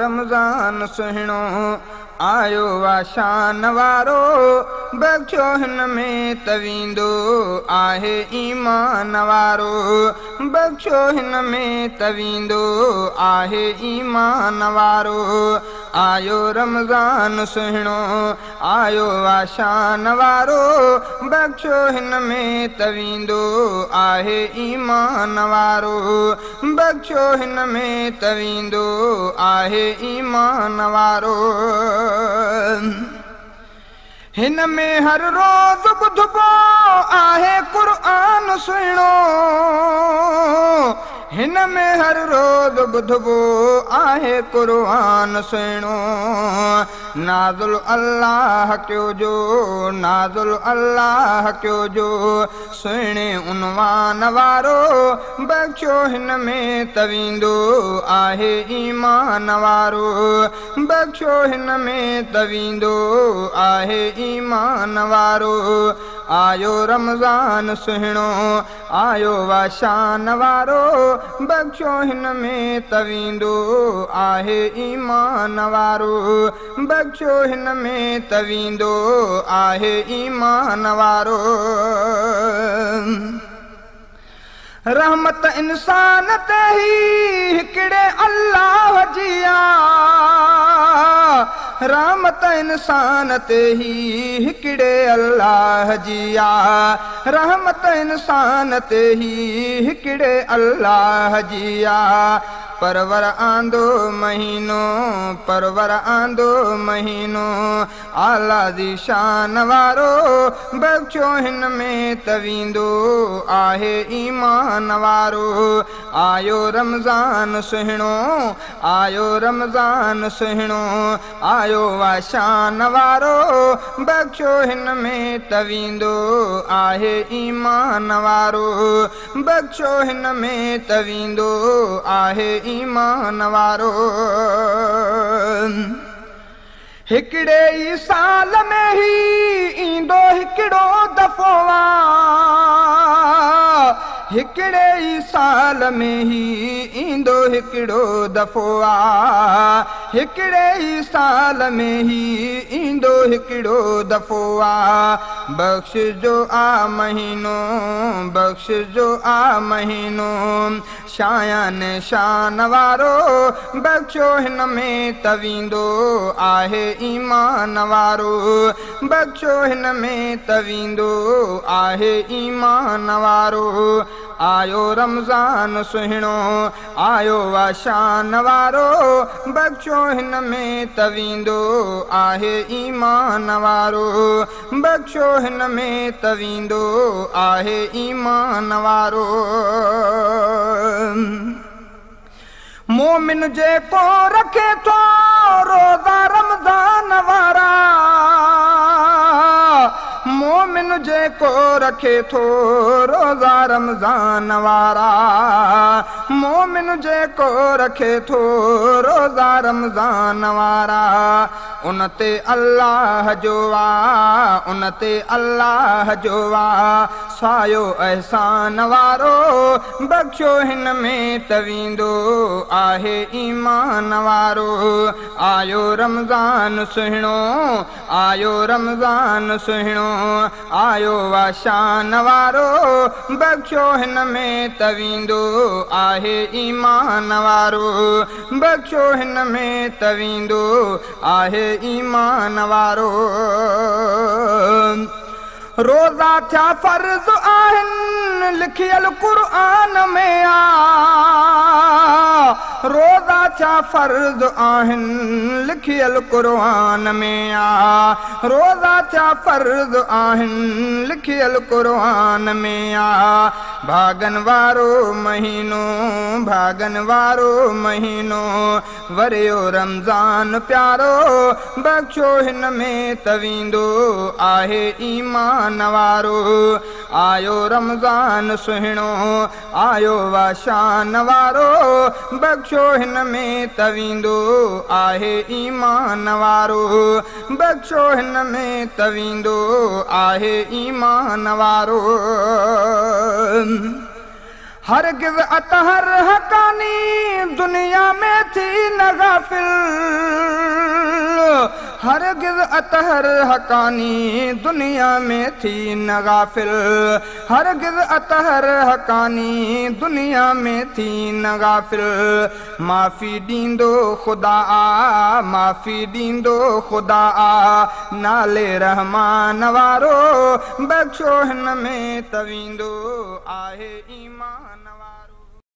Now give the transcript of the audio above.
رمضان سهڻو آيو وا شان وارو بخشو هن ۾ تويندو آهي ايمان وارو. بخشو هن ۾ تويندو آهي ايمان وارو آيو رمضان سهڻو آيو وا شان وارو بخشو هن ۾ تويندو آهي ايمان وارو. بخشو هن ۾ تويندو آهي ايمان وارو. هن ۾ هر روز ٻڌبو آهي قر سهڻو هن ۾ هر روز ٻڌبو آهي قر سهڻو. نازل الله ڪيو جو نازل الله ڪيو جو. سهڻي عنوان وارو بخشو هن ۾ تويندو آهي ايمان وارو. بخشو هن ۾ تويندو آهي ايمان وارو آيو رمضان سهڻو آيو وا شان وارو بخشو هن ۾ تويندو آهي ايمان وارو. بخشو هن ۾ تويندو آهي ايمان وارو. رحمت انسان تي ئي هڪڙي الله جي رحمت انسان تي هڪڙي الله جي رحمت انسان تي ئي هڪڙي الله جي پرور آندو مهينو پرور آندو مهينو اعليٰ جي شان وارو بخشو هن ۾ تويندو آهي ايمان وارو آيو رمضان سهڻو آيو رمضان سهڻو آيو وا شان وارو بخشو هن ۾ تويندو آهي ايمان وارو. بخشو هن ۾ تويندو آهي ايمان وارو. هڪڙي ئي سال ۾ ئي ايندو هڪڙو دفعو هڪڙي ئي سال ۾ ئي ايندو هڪڙو دفعو آهي. هڪڙي ئي سال ۾ ئي ايندو هڪڙو دفعو آهي. بخش جو آ مهينو بخش جو آ مهينو شايان شان وارو بخشو هن ۾ تويندو آهي ايمان وارو بخشو هن ۾ تويندو آهي ايمان وارو آيو رمضان سهڻو آيو شان وارو بخشو هن ۾ تويندو آهي ايمان وارو. بخشو هن ۾ تويندو آهي ايمان وارو. مومن جيڪو رکي ٿو روزا جيڪو رکي ٿو روزا رمضان وارا. مومن جيڪو رکي ٿو روزا رمضان وارا ان تي الله جو ان تي الله جو آهي سايو احسان وارو بخشو هن ۾ تويندو آهي ايمان وارو. آيو رمضان سهڻو آيو رمضان سهڻو آيو شان وارو بخشو هن ۾ تويندو آهي ايمان وارو. بخشو هن ۾ تويندو آهي ايمان وارو روزا ٿيا فرض آهن لکيل قر ۾ آ. روزا فرض آهن لکيل قر ۾ آ روزا فرض آهن لکيل قر ۾ آ ڀاگن وارو مهينو ڀاگن وارو مهينو وريو رمضان پيارو بخشو هن ۾ تويندو آهي ايمان وارو آيو رمضان سهڻو آيو وا شان وارو بخشو هن ۾ تويندو آهي ايمان وارو. بخشو هن ۾ تويندو آهي ايمان وارو. دنيا ۾ هرگز اتهر هڪاني دنيا ۾ ٿي نه گافل. هرگز اتهر هڪاني دنيا ۾ ٿي نه گافل. معافي ڏيندو خدا آ ڏيندو خدا وارو بخشو هن ۾ تويندو. آهي ايمان